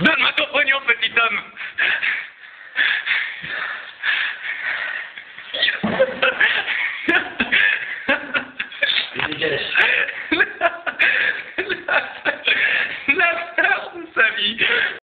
Donne-moi ton pognon, petit homme. La, la, la, de sa vie.